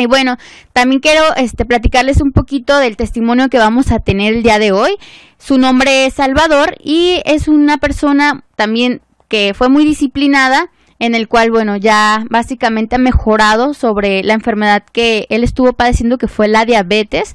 Y bueno, también quiero este, platicarles un poquito del testimonio que vamos a tener el día de hoy. Su nombre es Salvador y es una persona también que fue muy disciplinada, en el cual, bueno, ya básicamente ha mejorado sobre la enfermedad que él estuvo padeciendo, que fue la diabetes.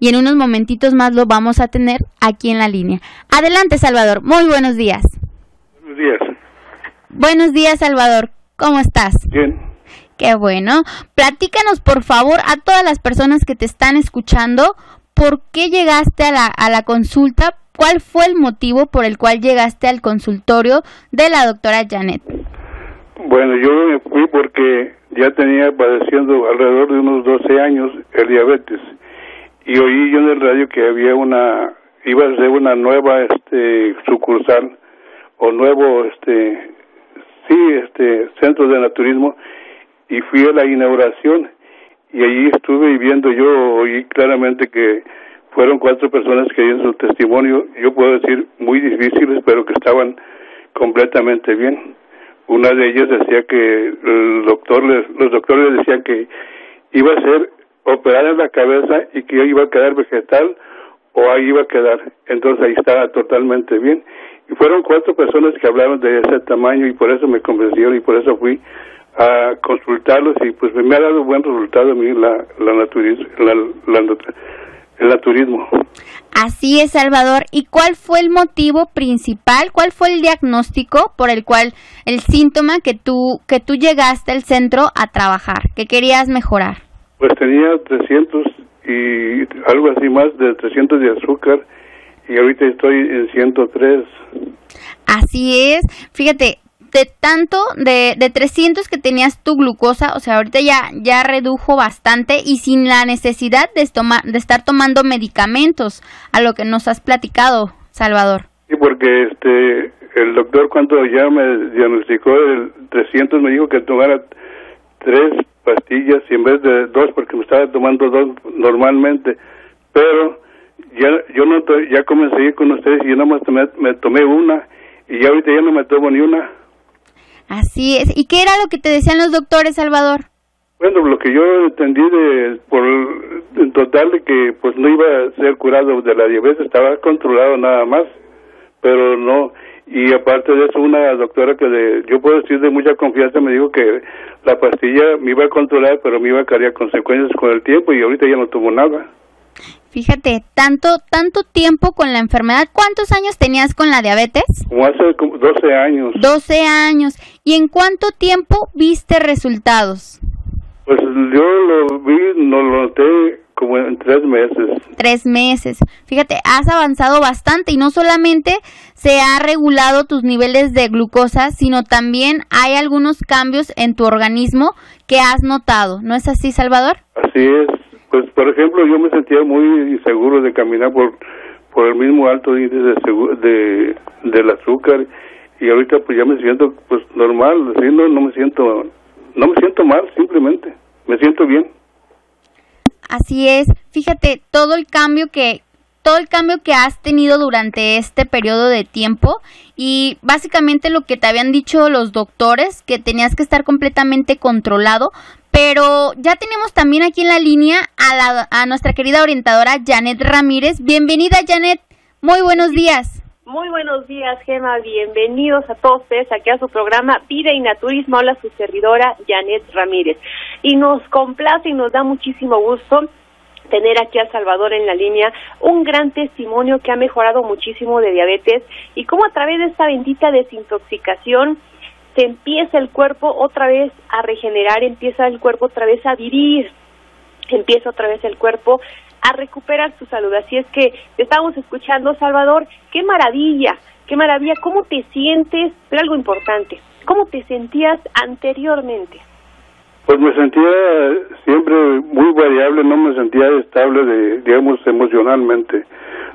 Y en unos momentitos más lo vamos a tener aquí en la línea. Adelante, Salvador. Muy buenos días. Buenos días. Buenos días, Salvador. ¿Cómo estás? Bien. Qué bueno. Platícanos, por favor, a todas las personas que te están escuchando, ¿por qué llegaste a la, a la consulta? ¿Cuál fue el motivo por el cual llegaste al consultorio de la doctora Janet? Bueno, yo me fui porque ya tenía padeciendo alrededor de unos 12 años el diabetes y oí yo en el radio que había una iba a ser una nueva este sucursal o nuevo este sí este centro de naturismo y fui a la inauguración y allí estuve viviendo yo oí claramente que fueron cuatro personas que dieron su testimonio yo puedo decir muy difíciles pero que estaban completamente bien. Una de ellas decía que el doctor los doctores decían que iba a ser operada en la cabeza y que iba a quedar vegetal o ahí iba a quedar. Entonces ahí estaba totalmente bien. Y fueron cuatro personas que hablaron de ese tamaño y por eso me convencieron y por eso fui a consultarlos y pues me ha dado buen resultado a mí la, la, naturismo, la, la, el naturismo. Así es, Salvador. ¿Y cuál fue el motivo principal? ¿Cuál fue el diagnóstico por el cual el síntoma que tú que tú llegaste al centro a trabajar, que querías mejorar? Pues tenía 300 y algo así más de 300 de azúcar y ahorita estoy en 103. Así es. Fíjate, de tanto de, de 300 que tenías tu glucosa, o sea, ahorita ya ya redujo bastante y sin la necesidad de, de estar tomando medicamentos, a lo que nos has platicado, Salvador. Sí, porque este el doctor cuando ya me diagnosticó el 300 me dijo que tomara tres pastillas y en vez de dos porque me estaba tomando dos normalmente, pero ya yo no ya comencé con ustedes y yo nomás me, me tomé una y ya ahorita ya no me tomo ni una. Así es. ¿Y qué era lo que te decían los doctores, Salvador? Bueno, lo que yo entendí de, por en total de que pues no iba a ser curado de la diabetes, estaba controlado nada más, pero no. Y aparte de eso, una doctora que de, yo puedo decir de mucha confianza me dijo que la pastilla me iba a controlar, pero me iba a cargar consecuencias con el tiempo y ahorita ya no tuvo nada. Fíjate, tanto tanto tiempo con la enfermedad. ¿Cuántos años tenías con la diabetes? Como hace 12 años. 12 años. ¿Y en cuánto tiempo viste resultados? Pues yo lo vi, no lo noté como en tres meses. Tres meses. Fíjate, has avanzado bastante y no solamente se ha regulado tus niveles de glucosa, sino también hay algunos cambios en tu organismo que has notado. ¿No es así, Salvador? Así es. Pues, por ejemplo, yo me sentía muy inseguro de caminar por por el mismo alto índice de, de del azúcar. Y ahorita pues ya me siento pues normal, no, me siento no me siento mal, simplemente. Me siento bien. Así es, fíjate todo el cambio que todo el cambio que has tenido durante este periodo de tiempo y básicamente lo que te habían dicho los doctores que tenías que estar completamente controlado pero ya tenemos también aquí en la línea a, la, a nuestra querida orientadora Janet Ramírez. Bienvenida Janet, muy buenos días. Muy buenos días, Gema. Bienvenidos a todos ustedes aquí a su programa Vida y Naturismo. Hola, su servidora Janet Ramírez. Y nos complace y nos da muchísimo gusto tener aquí a Salvador en la línea, un gran testimonio que ha mejorado muchísimo de diabetes y cómo a través de esta bendita desintoxicación se empieza el cuerpo otra vez a regenerar, empieza el cuerpo otra vez a vivir, empieza otra vez el cuerpo a recuperar su salud. Así es que te estamos escuchando, Salvador, qué maravilla, qué maravilla, cómo te sientes, pero algo importante, cómo te sentías anteriormente. Pues me sentía siempre muy variable, no me sentía estable, de, digamos, emocionalmente.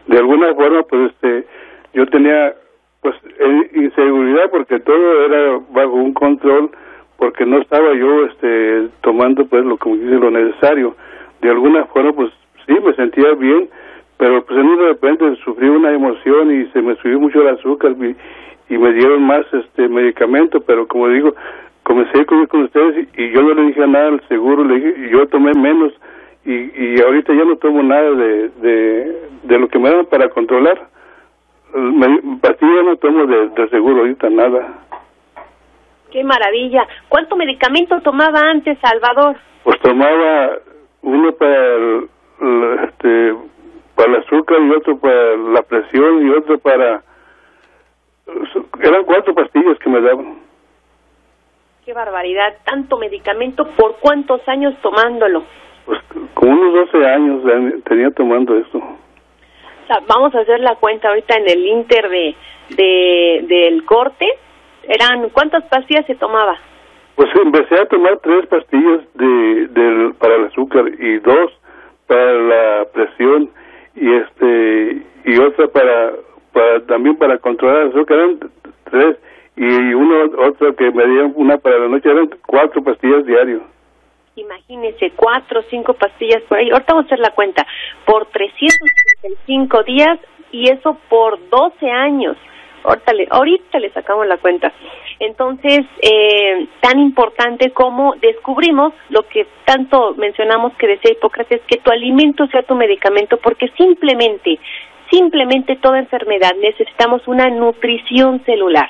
De alguna forma, pues este, yo tenía pues eh, inseguridad porque todo era bajo un control porque no estaba yo este tomando pues lo como dice lo necesario de alguna forma pues sí me sentía bien pero pues en de repente sufrí una emoción y se me subió mucho el azúcar y, me dieron más este medicamento pero como digo comencé con, con ustedes y, yo no le dije nada al seguro, le dije, yo tomé menos y, y ahorita ya no tomo nada de, de, de lo que me dan para controlar. Me, pastillas no tomo de, de seguro ahorita nada. Qué maravilla. ¿Cuánto medicamento tomaba antes, Salvador? Pues tomaba uno para el, este, para el azúcar y otro para la presión y otro para... Eran cuatro pastillas que me daban. Qué barbaridad. Tanto medicamento, ¿por cuántos años tomándolo? Pues como unos 12 años tenía tomando esto. Vamos a hacer la cuenta ahorita en el inter de, de del corte eran ¿cuántas pastillas se tomaba? Pues empecé a tomar tres pastillas de, de para el azúcar y dos para la presión y este y otra para para también para controlar el azúcar eran tres y uno otra que me dieron una para la noche eran cuatro pastillas diario. Imagínese, cuatro o cinco pastillas por ahí. Ahorita vamos a hacer la cuenta. Por 365 días y eso por 12 años. Ahorita le, ahorita le sacamos la cuenta. Entonces, eh, tan importante como descubrimos lo que tanto mencionamos que decía Hipócrates, que tu alimento sea tu medicamento, porque simplemente, simplemente toda enfermedad necesitamos una nutrición celular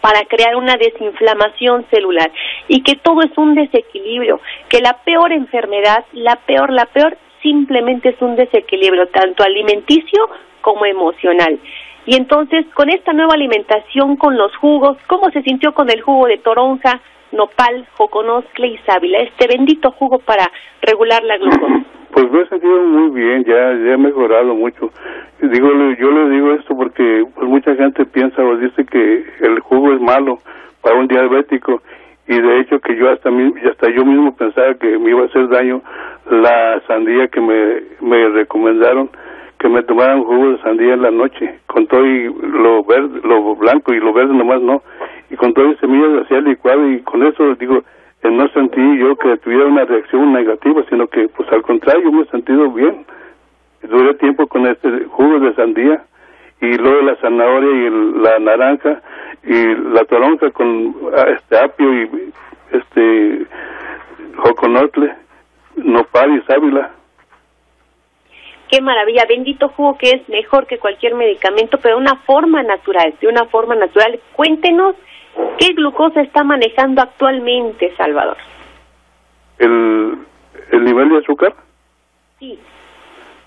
para crear una desinflamación celular y que todo es un desequilibrio, que la peor enfermedad, la peor, la peor, simplemente es un desequilibrio, tanto alimenticio como emocional. Y entonces, con esta nueva alimentación, con los jugos, ¿cómo se sintió con el jugo de toronja, nopal, joconoscle y sábila? Este bendito jugo para regular la glucosa. Pues me he sentido muy bien, ya, ya he mejorado mucho. Digo, yo le digo esto porque pues mucha gente piensa o dice que el jugo es malo para un diabético y de hecho que yo hasta hasta yo mismo pensaba que me iba a hacer daño la sandía que me, me recomendaron que me tomaran jugo de sandía en la noche, con todo y lo verde, lo blanco y lo verde nomás no, y con todo y semillas hacia licuado y con eso digo, eh, no sentí yo que tuviera una reacción negativa, sino que pues al contrario me he sentido bien. Duré tiempo con este jugo de sandía y luego la zanahoria y la naranja y la toronja con ah, este apio y este joconotle, nopal y sábila qué maravilla, bendito jugo que es mejor que cualquier medicamento, pero de una forma natural, de una forma natural. Cuéntenos qué glucosa está manejando actualmente, Salvador. ¿El, el nivel de azúcar? Sí.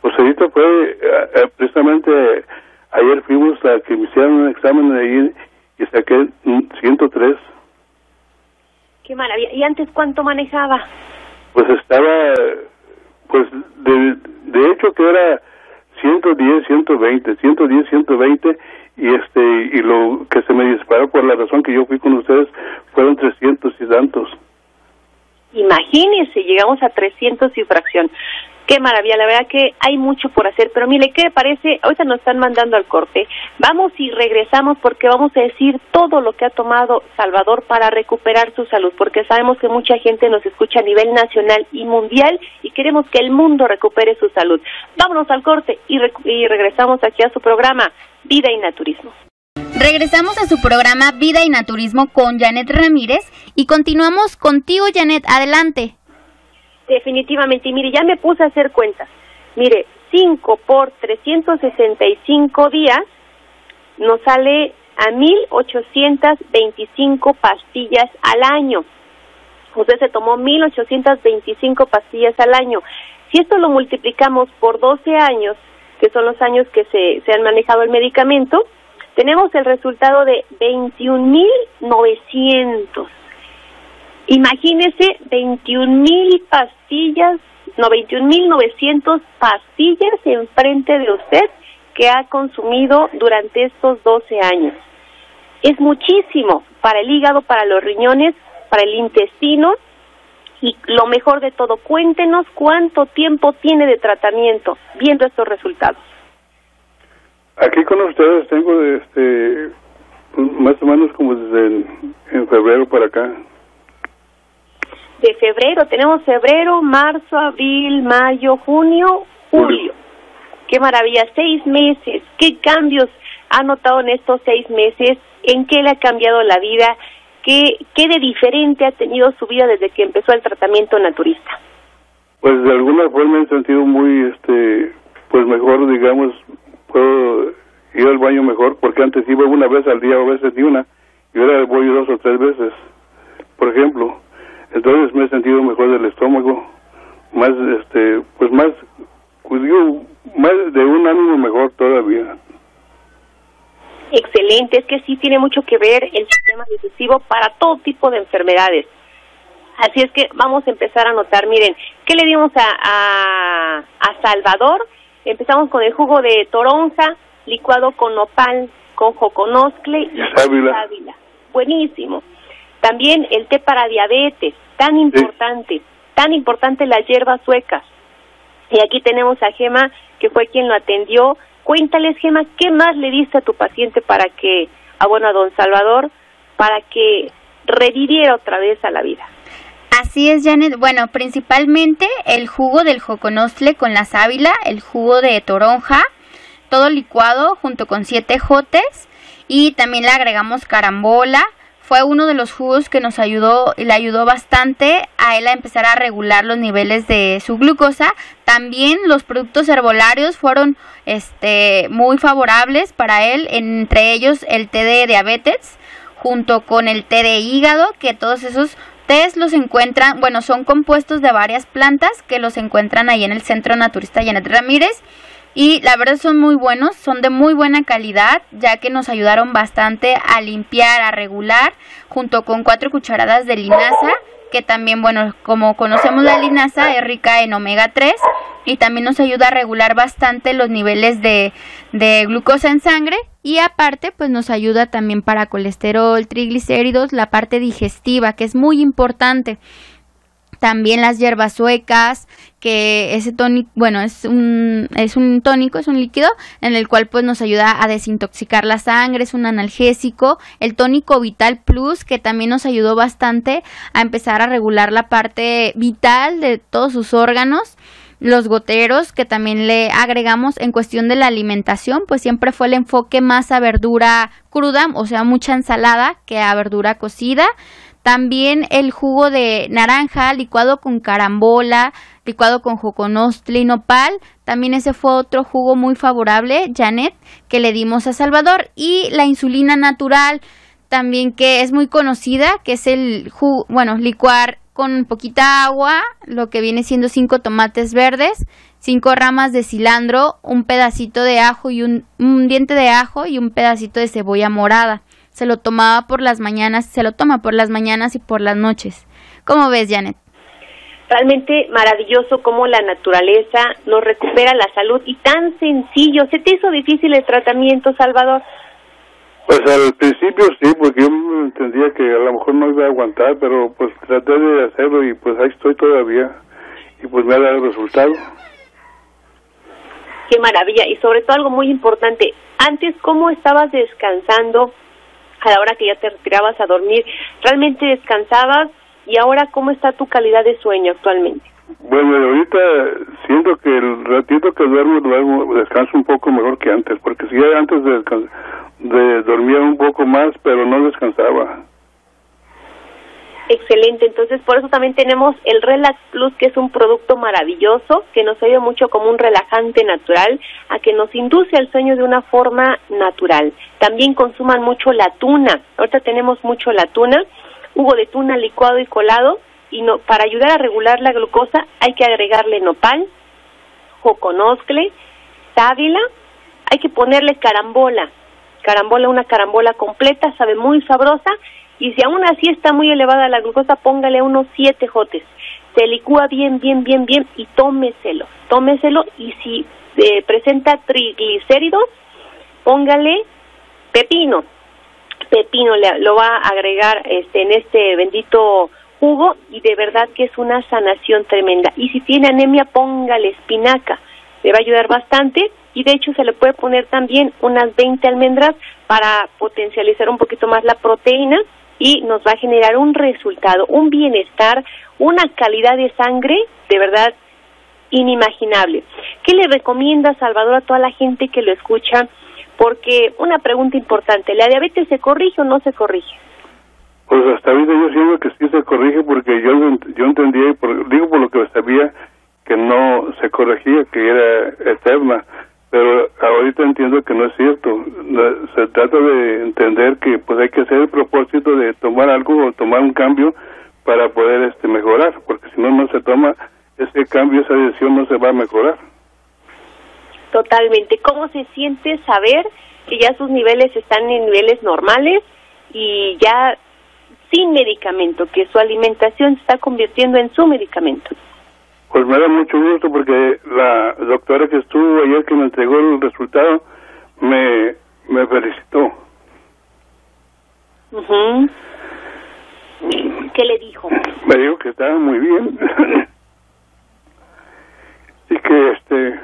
Pues ahorita fue, eh, eh, precisamente ayer fuimos a que me hicieron un examen ahí y saqué 103. Qué maravilla. ¿Y antes cuánto manejaba? Pues estaba pues de, de hecho que era 110, 120, 110, 120 y este y lo que se me disparó por la razón que yo fui con ustedes fueron 300 y tantos. Imagínese, llegamos a 300 y fracción. Qué maravilla, la verdad que hay mucho por hacer, pero mire, ¿qué le parece? Ahorita nos están mandando al corte. Vamos y regresamos porque vamos a decir todo lo que ha tomado Salvador para recuperar su salud, porque sabemos que mucha gente nos escucha a nivel nacional y mundial y queremos que el mundo recupere su salud. Vámonos al corte y, y regresamos aquí a su programa Vida y Naturismo. Regresamos a su programa Vida y Naturismo con Janet Ramírez y continuamos contigo, Janet. Adelante. Definitivamente, y mire, ya me puse a hacer cuentas. Mire, 5 por 365 días nos sale a 1.825 pastillas al año. Usted se tomó 1.825 pastillas al año. Si esto lo multiplicamos por 12 años, que son los años que se, se han manejado el medicamento, tenemos el resultado de 21.900. Imagínese 21.000 pastillas, no, 21.900 pastillas enfrente de usted que ha consumido durante estos 12 años. Es muchísimo para el hígado, para los riñones, para el intestino y lo mejor de todo, cuéntenos cuánto tiempo tiene de tratamiento viendo estos resultados. Aquí con ustedes tengo este más o menos como desde en febrero para acá de febrero. Tenemos febrero, marzo, abril, mayo, junio, julio. Qué maravilla, seis meses. ¿Qué cambios ha notado en estos seis meses? ¿En qué le ha cambiado la vida? ¿qué, ¿qué de diferente ha tenido su vida desde que empezó el tratamiento naturista? Pues de alguna forma he sentido muy, este, pues mejor, digamos, puedo ir al baño mejor, porque antes iba una vez al día o veces ni una, y ahora voy dos o tres veces, por ejemplo. Entonces me he sentido mejor del estómago, más, este, pues más, pues digo, más de un ánimo mejor todavía. Excelente, es que sí tiene mucho que ver el sistema digestivo para todo tipo de enfermedades. Así es que vamos a empezar a notar, miren, ¿qué le dimos a, a, a Salvador? Empezamos con el jugo de toronja, licuado con nopal, con joconoscle y sábila. Buenísimo. También el té para diabetes, tan importante, tan importante las hierbas suecas. Y aquí tenemos a Gema, que fue quien lo atendió. Cuéntales, Gema, ¿qué más le diste a tu paciente para que, a bueno, a don Salvador, para que reviviera otra vez a la vida? Así es, Janet. Bueno, principalmente el jugo del joconostle con la sábila, el jugo de toronja, todo licuado junto con siete jotes y también le agregamos carambola. Fue uno de los jugos que nos ayudó y le ayudó bastante a él a empezar a regular los niveles de su glucosa. También los productos herbolarios fueron este muy favorables para él, entre ellos el té de diabetes junto con el té de hígado, que todos esos tés los encuentran, bueno, son compuestos de varias plantas que los encuentran ahí en el Centro Naturista Janet Ramírez y la verdad son muy buenos, son de muy buena calidad, ya que nos ayudaron bastante a limpiar, a regular, junto con cuatro cucharadas de linaza, que también, bueno, como conocemos la linaza, es rica en omega 3 y también nos ayuda a regular bastante los niveles de, de glucosa en sangre y aparte, pues nos ayuda también para colesterol, triglicéridos, la parte digestiva, que es muy importante también las hierbas suecas, que ese tónico, bueno, es un, es un tónico, es un líquido en el cual pues nos ayuda a desintoxicar la sangre, es un analgésico, el tónico Vital Plus, que también nos ayudó bastante a empezar a regular la parte vital de todos sus órganos los goteros que también le agregamos en cuestión de la alimentación, pues siempre fue el enfoque más a verdura cruda, o sea, mucha ensalada que a verdura cocida. También el jugo de naranja licuado con carambola, licuado con joconostle y nopal. También ese fue otro jugo muy favorable, Janet, que le dimos a Salvador. Y la insulina natural, también que es muy conocida, que es el jugo, bueno, licuar con poquita agua, lo que viene siendo cinco tomates verdes, cinco ramas de cilantro, un pedacito de ajo y un, un diente de ajo y un pedacito de cebolla morada se lo tomaba por las mañanas, se lo toma por las mañanas y por las noches. ¿Cómo ves, Janet? Realmente maravilloso cómo la naturaleza nos recupera la salud y tan sencillo. ¿Se te hizo difícil el tratamiento, Salvador? Pues al principio sí, porque yo entendía que a lo mejor no iba a aguantar, pero pues traté de hacerlo y pues ahí estoy todavía y pues me ha dado el resultado. Qué maravilla y sobre todo algo muy importante, antes cómo estabas descansando, a la hora que ya te retirabas a dormir, ¿realmente descansabas? Y ahora, ¿cómo está tu calidad de sueño actualmente? Bueno, ahorita siento que el ratito que duermo, duermo, descanso un poco mejor que antes, porque si antes de, de dormía un poco más, pero no descansaba. Excelente, entonces por eso también tenemos el Relax Plus, que es un producto maravilloso, que nos ayuda mucho como un relajante natural, a que nos induce al sueño de una forma natural. También consuman mucho la tuna, ahorita tenemos mucho la tuna, jugo de tuna licuado y colado, y no, para ayudar a regular la glucosa hay que agregarle nopal, joconoscle, sábila, hay que ponerle carambola, carambola, una carambola completa, sabe muy sabrosa, y si aún así está muy elevada la glucosa, póngale unos siete jotes. Se licúa bien, bien, bien, bien y tómeselo. Tómeselo y si se presenta triglicéridos, póngale pepino. Pepino le, lo va a agregar este, en este bendito jugo y de verdad que es una sanación tremenda. Y si tiene anemia, póngale espinaca. Le va a ayudar bastante y de hecho se le puede poner también unas 20 almendras para potencializar un poquito más la proteína y nos va a generar un resultado, un bienestar, una calidad de sangre de verdad inimaginable. ¿Qué le recomienda Salvador a toda la gente que lo escucha? Porque una pregunta importante, ¿la diabetes se corrige o no se corrige? Pues hasta ahorita yo siento que sí se corrige porque yo yo entendía, por, digo por lo que sabía, que no se corregía, que era eterna, pero ahorita entiendo que no es cierto. Se trata de entender que pues hay que hacer el propósito de tomar algo o tomar un cambio para poder este mejorar, porque si no no se toma ese cambio, esa decisión no se va a mejorar. Totalmente. ¿Cómo se siente saber que ya sus niveles están en niveles normales y ya sin medicamento, que su alimentación se está convirtiendo en su medicamento? Pues me da mucho gusto porque la doctora que estuvo ayer que me entregó el resultado me, me felicitó. ¿Qué le dijo? Me dijo que estaba muy bien y que este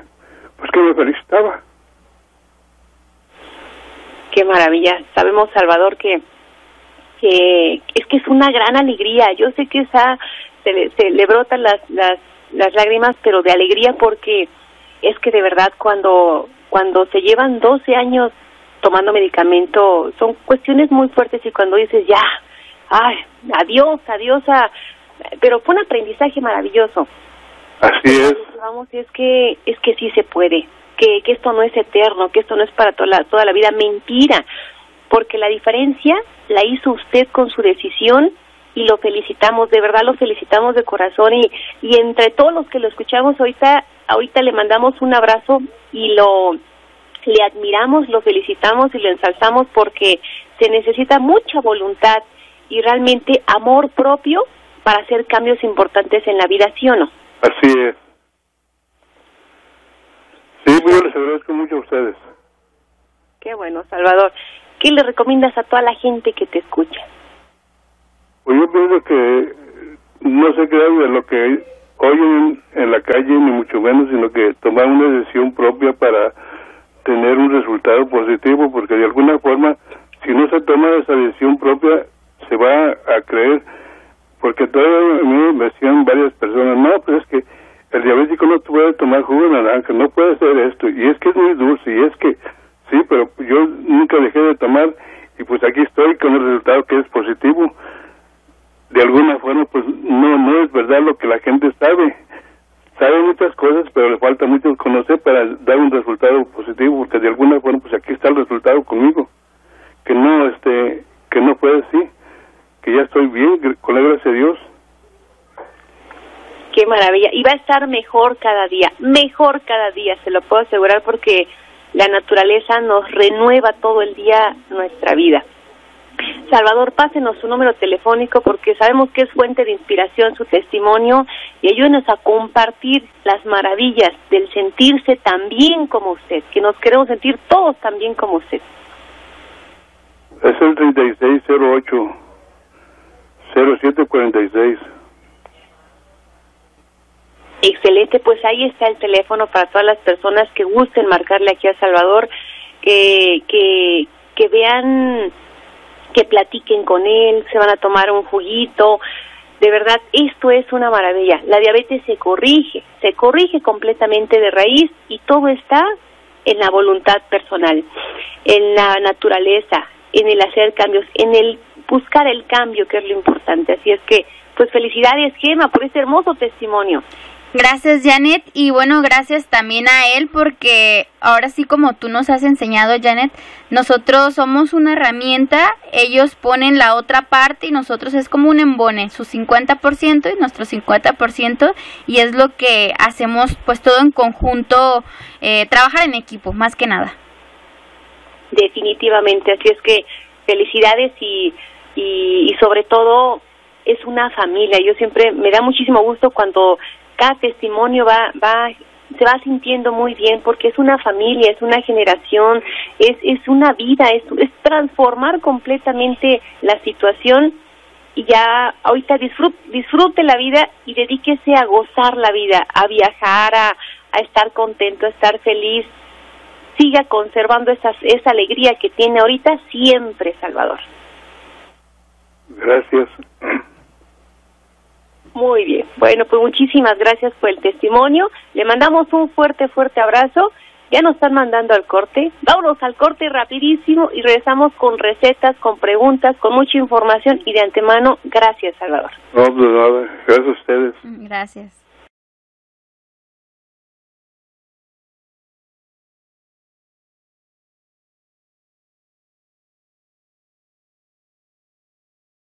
pues que me felicitaba. Qué maravilla. Sabemos Salvador que que es que es una gran alegría. Yo sé que esa se le, se le brotan las las las lágrimas, pero de alegría porque es que de verdad cuando cuando se llevan 12 años tomando medicamento son cuestiones muy fuertes y cuando dices ya, ay, adiós, adiós, a, pero fue un aprendizaje maravilloso. Así es. Vamos, es que es que sí se puede, que que esto no es eterno, que esto no es para toda la, toda la vida, mentira, porque la diferencia la hizo usted con su decisión y lo felicitamos, de verdad lo felicitamos de corazón y, y entre todos los que lo escuchamos ahorita, ahorita le mandamos un abrazo y lo le admiramos, lo felicitamos y lo ensalzamos porque se necesita mucha voluntad y realmente amor propio para hacer cambios importantes en la vida, ¿sí o no? Así es. Sí, pues les agradezco mucho a ustedes. Qué bueno, Salvador. ¿Qué le recomiendas a toda la gente que te escucha? Pues yo pienso que no se crean de lo que oyen en la calle, ni mucho menos, sino que tomar una decisión propia para tener un resultado positivo, porque de alguna forma, si no se toma esa decisión propia, se va a creer, porque todavía me decían varias personas, no, pues es que el diabético no puede tomar jugo de naranja, no puede hacer esto, y es que es muy dulce, y es que, sí, pero yo nunca dejé de tomar, y pues aquí estoy con el resultado que es positivo de alguna forma pues no no es verdad lo que la gente sabe. Sabe muchas cosas pero le falta mucho conocer para dar un resultado positivo porque de alguna forma pues aquí está el resultado conmigo. Que no este que no fue así. Que ya estoy bien con la gracia de Dios. Qué maravilla. Y va a estar mejor cada día mejor cada día se lo puedo asegurar porque la naturaleza nos renueva todo el día nuestra vida Salvador, pásenos su número telefónico porque sabemos que es fuente de inspiración su testimonio y ayúdenos a compartir las maravillas del sentirse tan bien como usted, que nos queremos sentir todos tan bien como usted. Es el 3608 0746. Excelente, pues ahí está el teléfono para todas las personas que gusten marcarle aquí a Salvador, que, que, que vean que platiquen con él, se van a tomar un juguito. De verdad, esto es una maravilla. La diabetes se corrige, se corrige completamente de raíz y todo está en la voluntad personal, en la naturaleza, en el hacer cambios, en el buscar el cambio, que es lo importante. Así es que, pues felicidades, Gema, por este hermoso testimonio. Gracias Janet y bueno, gracias también a él porque ahora sí como tú nos has enseñado Janet, nosotros somos una herramienta, ellos ponen la otra parte y nosotros es como un embone, su 50% y nuestro 50% y es lo que hacemos pues todo en conjunto, eh, trabajar en equipo más que nada. Definitivamente, así es que felicidades y, y, y sobre todo es una familia. Yo siempre me da muchísimo gusto cuando cada testimonio va, va, se va sintiendo muy bien porque es una familia, es una generación, es, es una vida, es, es transformar completamente la situación y ya ahorita disfrute, disfrute la vida y dedíquese a gozar la vida, a viajar, a, a estar contento, a estar feliz. Siga conservando esa, esa alegría que tiene ahorita siempre, Salvador. Gracias. Muy bien. Bueno, pues muchísimas gracias por el testimonio. Le mandamos un fuerte, fuerte abrazo Ya nos están mandando al corte. Vámonos al corte rapidísimo y regresamos con recetas, con preguntas, con mucha información y de antemano, gracias, Salvador. No, pues nada, gracias a ustedes. Gracias.